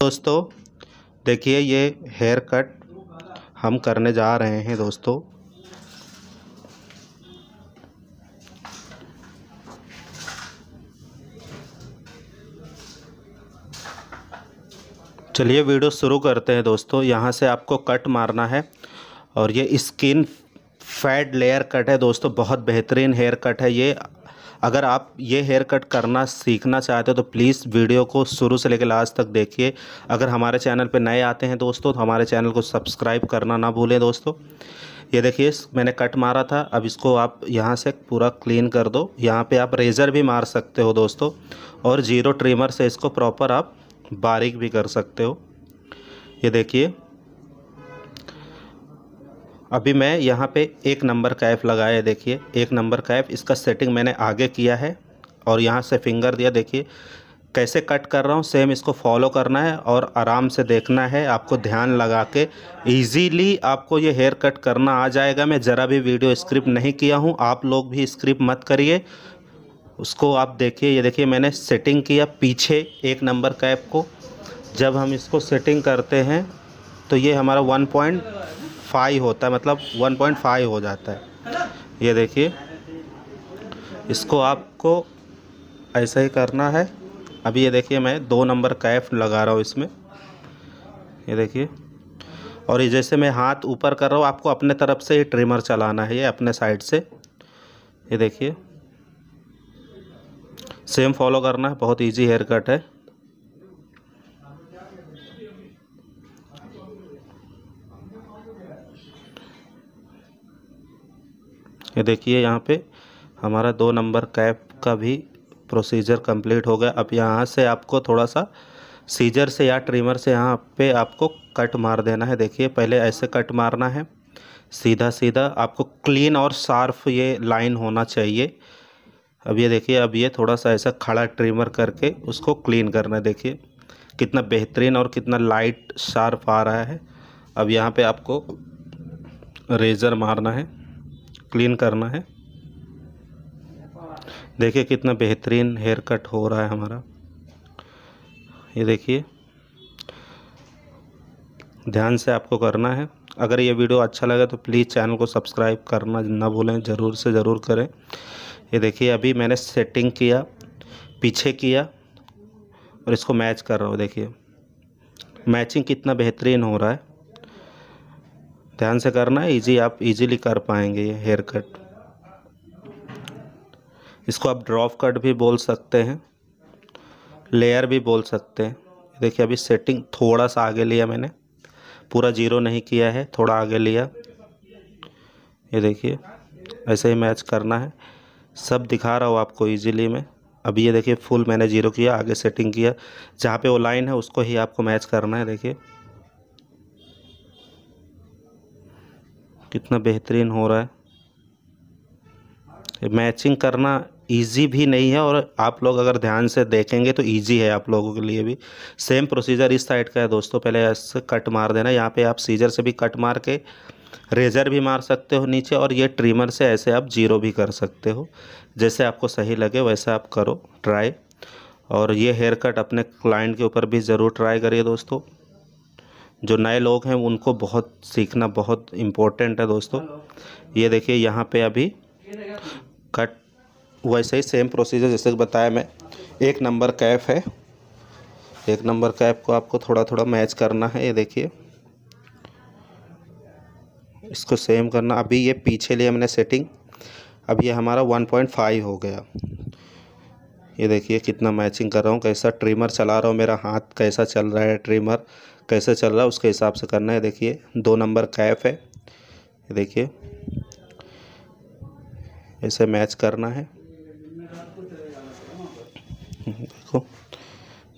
दोस्तों, देखिए ये हेयर कट हम करने जा रहे हैं दोस्तों। चलिए वीडियो शुरू करते हैं दोस्तों। यहाँ से आपको कट मारना है और ये स्किन फैट लेयर कट है दोस्तों। बहुत बेहतरीन हेयर कट है ये। अगर आप ये हेयर कट करना सीखना चाहते हो तो प्लीज़ वीडियो को शुरू से लेकर लास्ट तक देखिए। अगर हमारे चैनल पे नए आते हैं दोस्तों तो हमारे चैनल को सब्सक्राइब करना ना भूलें दोस्तों। ये देखिए, मैंने कट मारा था, अब इसको आप यहाँ से पूरा क्लीन कर दो। यहाँ पे आप रेज़र भी मार सकते हो दोस्तों, और ज़ीरो ट्रिमर से इसको प्रॉपर आप बारीक भी कर सकते हो। ये देखिए अभी मैं यहाँ पे एक नंबर कैप लगाया देखिए। एक नंबर कैप इसका सेटिंग मैंने आगे किया है और यहाँ से फिंगर दिया, देखिए। कैसे कट कर रहा हूँ सेम इसको फॉलो करना है और आराम से देखना है, आपको ध्यान लगा के। ईजीली आपको ये हेयर कट करना आ जाएगा। मैं ज़रा भी वीडियो स्क्रिप्ट नहीं किया हूँ, आप लोग भी स्क्रिप्ट मत करिए। उसको आप देखिए, ये देखिए, मैंने सेटिंग किया पीछे एक नंबर कैप को। जब हम इसको सेटिंग करते हैं तो ये हमारा वन पॉइंट फाइव होता है मतलब वन पॉइंट फाइव हो जाता है। ये देखिए, इसको आपको ऐसा ही करना है। अभी ये देखिए, मैं दो नंबर कैफ लगा रहा हूँ इसमें। ये देखिए, और ये जैसे मैं हाथ ऊपर कर रहा हूँ, आपको अपने तरफ़ से ही ट्रिमर चलाना है, ये अपने साइड से। ये देखिए, सेम फॉलो करना है, बहुत इजी हेयर कट है। ये देखिए यहाँ पे हमारा दो नंबर कैप का भी प्रोसीजर कंप्लीट हो गया। अब यहाँ से आपको थोड़ा सा सीजर से या ट्रिमर से यहाँ पे आपको कट मार देना है। देखिए, पहले ऐसे कट मारना है। सीधा सीधा आपको क्लीन और सार्फ ये लाइन होना चाहिए। अब ये देखिए, अब ये थोड़ा सा ऐसा खड़ा ट्रिमर करके उसको क्लीन करना है। देखिए, कितना बेहतरीन और कितना लाइट शार्प आ रहा है। अब यहाँ पे आपको रेज़र मारना है। क्लीन करना है। देखिए कितना बेहतरीन हेयर कट हो रहा है हमारा। ये देखिए। ध्यान से आपको करना है। अगर ये वीडियो अच्छा लगे तो प्लीज़ चैनल को सब्सक्राइब करना ना भूलें, ज़रूर से ज़रूर करें। ये देखिए, अभी मैंने सेटिंग किया, पीछे किया और इसको मैच कर रहा हूँ, देखिए। मैचिंग कितना बेहतरीन हो रहा है। ध्यान से करना है इजी आप इजीली कर पाएँगे ये हेयर कट इसको आप ड्रॉप कट भी बोल सकते हैं लेयर भी बोल सकते हैं. देखिए अभी सेटिंग थोड़ा सा आगे लिया मैंने, पूरा ज़ीरो नहीं किया है, थोड़ा आगे लिया. ये देखिए, ऐसे ही मैच करना है. सब दिखा रहा हूँ आपको इजीली मैं. अभी ये देखिए फुल मैंने ज़ीरो किया, आगे सेटिंग किया. जहाँ पे वो लाइन है, उसको ही आपको मैच करना है, देखिए. कितना बेहतरीन हो रहा है। मैचिंग करना इजी भी नहीं है और आप लोग अगर ध्यान से देखेंगे तो इजी है आप लोगों के लिए भी। सेम प्रोसीजर इस साइड का है दोस्तों, पहले ऐसे कट मार देना। यहाँ पे आप सीजर से भी कट मार के रेज़र भी मार सकते हो नीचे और ये ट्रिमर से ऐसे आप ज़ीरो भी कर सकते हो। जैसे आपको सही लगे वैसे आप करो ट्राई और ये हेयर कट अपने क्लाइंट के ऊपर भी ज़रूर ट्राई करिए दोस्तों। जो नए लोग हैं, उनको बहुत सीखना बहुत इम्पोर्टेंट है दोस्तों। ये देखिए, यहाँ पे अभी कट वैसे ही सेम प्रोसीजर जैसे बताया मैं, एक नंबर कैप है। एक नंबर कैप को आपको थोड़ा थोड़ा मैच करना है, ये देखिए। इसको सेम करना। अभी ये पीछे लिया मैंने सेटिंग अब ये हमारा 1.5 हो गया। ये देखिए, कितना मैचिंग कर रहा हूँ, कैसा ट्रिमर चला रहा हूँ मेरा हाथ, कैसा चल रहा है ट्रिमर कैसे चल रहा है उसके हिसाब से करना है। देखिए, दो नंबर कैफ है। देखिए ऐसे मैच करना है। देखो,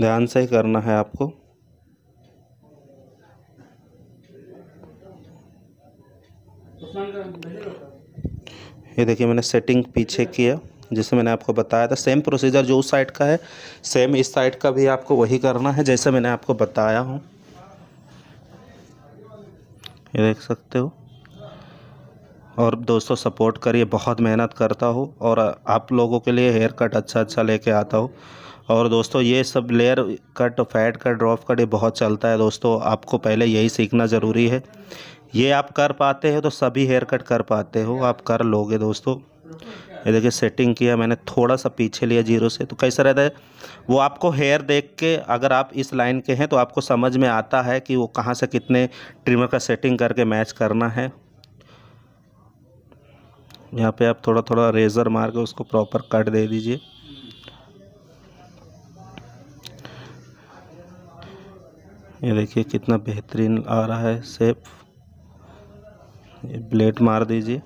ध्यान से ही करना है आपको। ये देखिए, मैंने सेटिंग पीछे किया जैसे मैंने आपको बताया था। सेम प्रोसीजर जो उस साइड का है, सेम इस साइड का भी आपको वही करना है, जैसे मैंने आपको बताया हूँ। ये देख सकते हो। और दोस्तों सपोर्ट करिए, बहुत मेहनत करता हो और आप लोगों के लिए हेयर कट अच्छा अच्छा लेके आता हो। और दोस्तों, ये सब layer cut fat cut drop cut ये बहुत चलता है दोस्तों, आपको पहले यही सीखना ज़रूरी है। ये आप कर पाते हो तो सभी हेयर कट कर पाते हो, आप कर लोगे दोस्तों। ये देखिए सेटिंग किया, मैंने थोड़ा सा पीछे लिया ज़ीरो से तो कैसा रहता है? वो आपको हेयर देख के अगर आप इस लाइन के हैं तो आपको समझ में आता है कि वो कहाँ से कितने ट्रिमर का सेटिंग करके मैच करना है। यहाँ पे आप थोड़ा थोड़ा रेज़र मार के उसको प्रॉपर कट दे दीजिए। ये देखिए कितना बेहतरीन आ रहा है सेप ये ब्लेड मार दीजिए।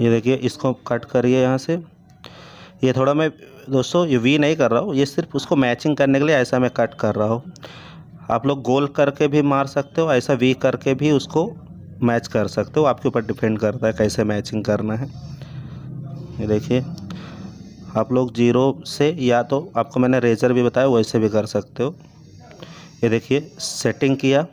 ये देखिए, इसको कट करिए यहाँ से। ये थोड़ा मैं, दोस्तों, ये वी नहीं कर रहा हूँ, ये सिर्फ़ उसको मैचिंग करने के लिए ऐसा मैं कट कर रहा हूँ। आप लोग गोल करके भी मार सकते हो, ऐसा वी करके भी उसको मैच कर सकते हो। आपके ऊपर डिपेंड करता है कैसे मैचिंग करना है। ये देखिए, आप लोग ज़ीरो से या तो आपको मैंने रेजर भी बताया, वैसे भी कर सकते हो। ये देखिए सेटिंग किया।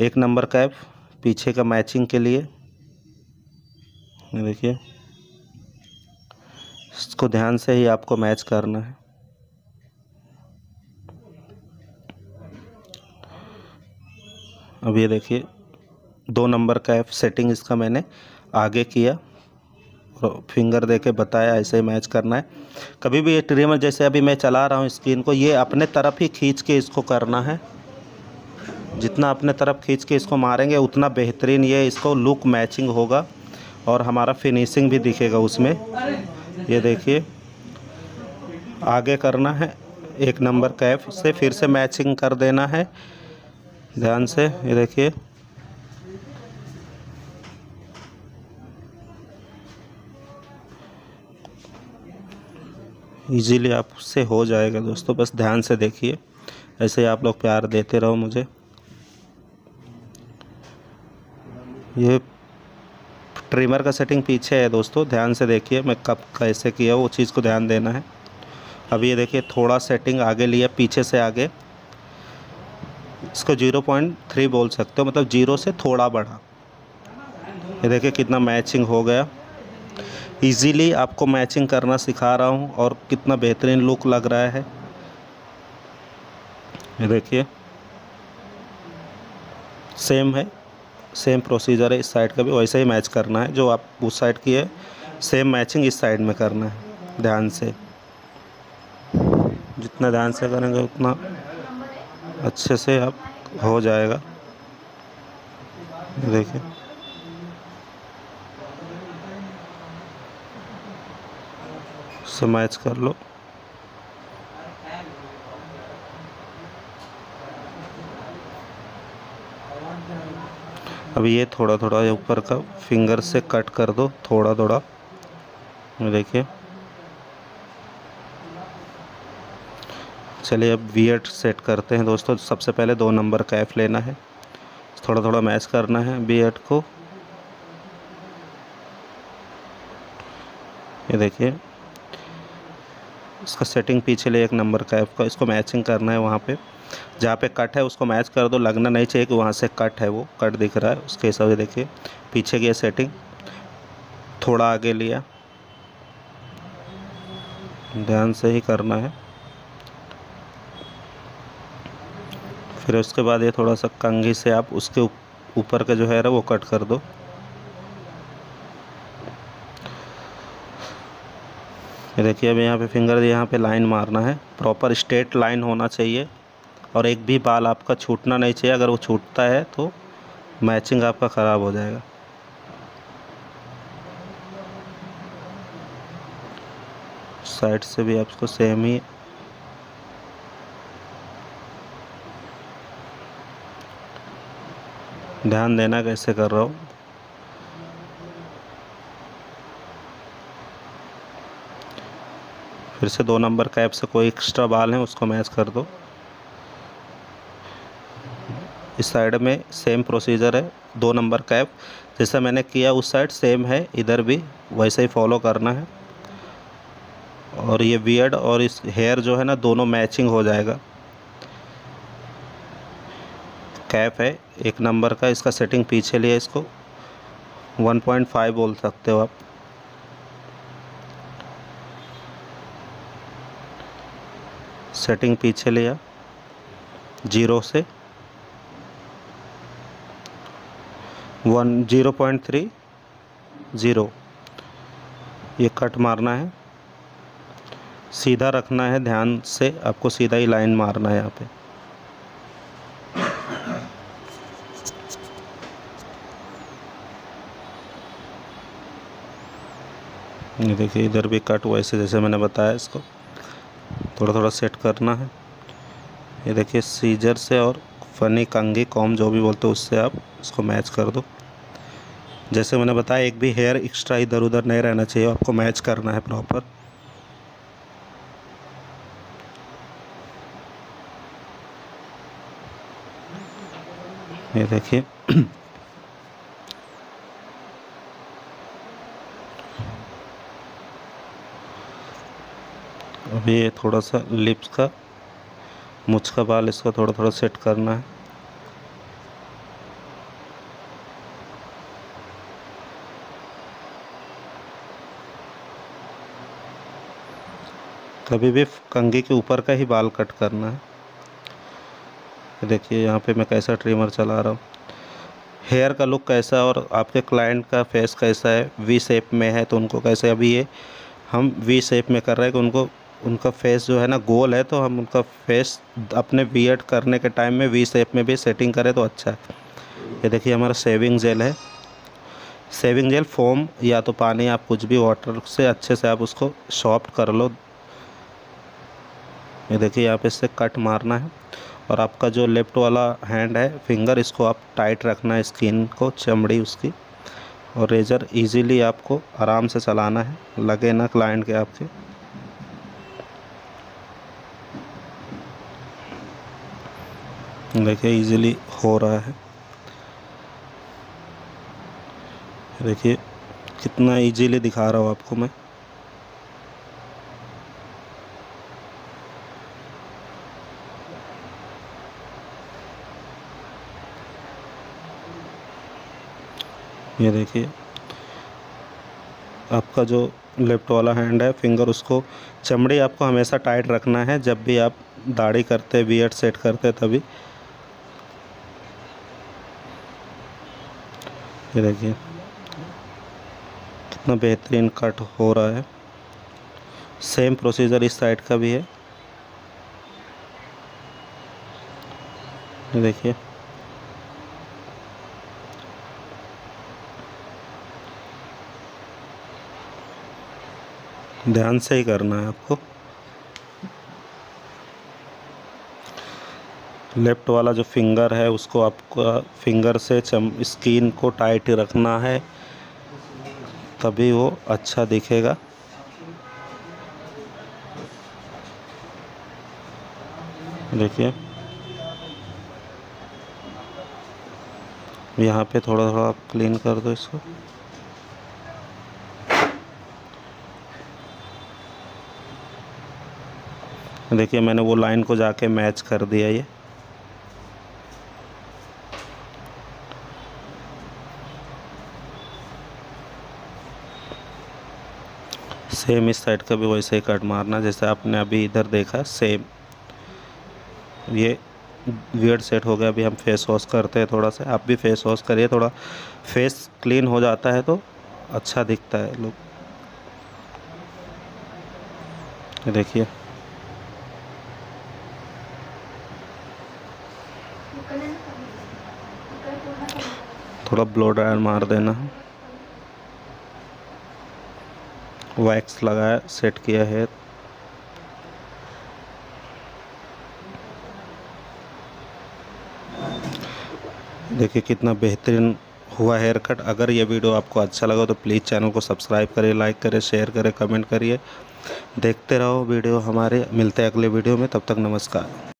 एक नंबर कैप पीछे का मैचिंग के लिए। ये देखिए। इसको ध्यान से ही आपको मैच करना है। अब ये देखिए, दो नंबर का एफ़ सेटिंग इसका मैंने आगे किया। और फिंगर दे के बताया, ऐसे ही मैच करना है। कभी भी ये ट्रिमर जैसे अभी मैं चला रहा हूँ स्क्रीन को, ये अपने तरफ़ ही खींच के इसको करना है। जितना अपने तरफ़ खींच के इसको मारेंगे, उतना बेहतरीन ये इसको लुक मैचिंग होगा। और हमारा फिनिशिंग भी दिखेगा उसमें। ये देखिए, आगे करना है, एक नंबर कैफ से फिर से मैचिंग कर देना है। ध्यान से, ये देखिए। इजीली आपसे हो जाएगा दोस्तों, बस ध्यान से देखिए। ऐसे ही आप लोग प्यार देते रहो मुझे। ये ट्रिमर का सेटिंग पीछे है दोस्तों, ध्यान से देखिए मैं कब कैसे किया वो चीज़ को ध्यान देना है। अब ये देखिए थोड़ा सेटिंग आगे लिया, पीछे से आगे। इसको ज़ीरो पॉइंट थ्री बोल सकते हो मतलब ज़ीरो से थोड़ा बढ़ा ये देखिए कितना मैचिंग हो गया। इजीली आपको मैचिंग करना सिखा रहा हूँ और कितना बेहतरीन लुक लग रहा है। ये देखिए। सेम है। सेम प्रोसीजर है, इस साइड का भी वैसे ही मैच करना है, जो आप उस साइड की है सेम मैचिंग इस साइड में करना है, ध्यान से। जितना ध्यान से करेंगे उतना अच्छे से आप हो जाएगा। देखिए। से मैच कर लो। अब ये थोड़ा थोड़ा ऊपर का फिंगर से कट कर दो थोड़ा थोड़ा देखिए। चलिए अब वी सेट करते हैं दोस्तों। सबसे पहले दो नंबर का एफ़ लेना है। थोड़ा थोड़ा मैच करना है बी को। ये देखिए। इसका सेटिंग पीछे ले एक नंबर का एफ़ का। इसको मैचिंग करना है वहाँ पे। जहाँ पे कट है, उसको मैच कर दो। लगना नहीं चाहिए कि वहाँ से कट है वो। कट दिख रहा है उसके हिसाब से देखिए। पीछे की सेटिंग थोड़ा आगे लिया। ध्यान से ही करना है। फिर उसके बाद ये थोड़ा सा कंघी से आप उसके ऊपर का जो है वो कट कर दो। देखिए, अब यहाँ पे फिंगर यहाँ पे लाइन मारना है। प्रॉपर स्ट्रेट लाइन होना चाहिए। और एक भी बाल आपका छूटना नहीं चाहिए। अगर वो छूटता है तो मैचिंग आपका ख़राब हो जाएगा। साइड से भी आपको सेम ही। ध्यान देना कैसे कर रहा हूँ। फिर से दो नंबर कैप से कोई एक्स्ट्रा बाल है, उसको मैच कर दो। इस साइड में सेम प्रोसीजर है, दो नंबर कैप। जैसा मैंने किया उस साइड, सेम है, इधर भी वैसे ही फॉलो करना है। और ये बियड और इस हेयर जो है ना, दोनों मैचिंग हो जाएगा। कैप है, एक नंबर का, इसका सेटिंग पीछे लिया इसको। 1.5 बोल सकते हो आप। सेटिंग पीछे लिया, ज़ीरो से। One zero point three zero. ये कट मारना है। सीधा रखना है, ध्यान से आपको सीधा ही लाइन मारना है यहाँ पे। ये देखिए, इधर भी कट वैसे जैसे मैंने बताया इसको। थोड़ा थोड़ा सेट करना है। ये देखिए, सीजर से और फनी कंगी कॉम, जो भी बोलते हो, उससे आप उसको मैच कर दो। जैसे मैंने बताया, एक भी हेयर एक्स्ट्रा इधर उधर नहीं रहना चाहिए, आपको मैच करना है प्रॉपर ये देखिए। अभी ये थोड़ा सा लिप्स का मुझ का बाल इसको थोड़ा थोड़ा सेट करना है। कभी भी कंघी के ऊपर का ही बाल कट करना है। देखिए, यहाँ पे मैं कैसा ट्रिमर चला रहा हूँ। हेयर का लुक कैसा और आपके क्लाइंट का फेस कैसा है? वी शेप में है तो उनको कैसे? अभी ये हम वी शेप में कर रहे हैं कि उनको उनका फेस जो है ना गोल है तो हम उनका फेस अपने बीएड करने के टाइम में वी शेप में भी सेटिंग करें तो अच्छा है। ये देखिए, हमारा सेविंग जेल है। सेविंग जेल फोम या तो पानी आप कुछ भी वाटर से अच्छे से आप उसको सॉफ्ट कर लो। ये देखिए, यहाँ पे इससे कट मारना है। और आपका जो लेफ़्ट वाला हैंड है फिंगर इसको आप टाइट रखना है स्किन को, चमड़ी उसकी। और रेजर इजीली आपको आराम से चलाना है, लगे ना क्लाइंट के आपके। देखिए इजीली हो रहा है। देखिए, कितना इजीली दिखा रहा हूँ आपको मैं। ये देखिए, आपका जो लेफ़्ट वाला हैंड है फिंगर उसको चमड़ी आपको हमेशा टाइट रखना है। जब भी आप दाढ़ी करते बियड सेट करते, तभी ये देखिए। कितना बेहतरीन कट हो रहा है। सेम प्रोसीजर इस साइड का भी है। ये देखिए। ध्यान से ही करना है आपको। लेफ़्ट वाला जो फिंगर है, उसको आपको फिंगर से चम, स्किन को टाइट रखना है, तभी वो अच्छा दिखेगा। देखिए। यहाँ पे थोड़ा थोड़ा आप क्लीन कर दो इसको। देखिए, मैंने वो लाइन को जाके मैच कर दिया ये। सेम इस साइड का भी वैसे ही कट मारना, जैसे आपने अभी इधर देखा सेम ये वियर्ड सेट हो गया, अभी हम फेस वॉश करते हैं थोड़ा सा। आप भी फेस वॉश करिए, थोड़ा फेस क्लीन हो जाता है तो अच्छा दिखता है लुक देखिए। थोड़ा ब्लो ड्रायर मार देना। वैक्स लगाया सेट किया है। देखिए कितना बेहतरीन हुआ हेयर कट अगर ये वीडियो आपको अच्छा लगा तो प्लीज़ चैनल को सब्सक्राइब करें लाइक करें शेयर करें कमेंट करिए। देखते रहो वीडियो हमारे। मिलते हैं अगले वीडियो में, तब तक नमस्कार।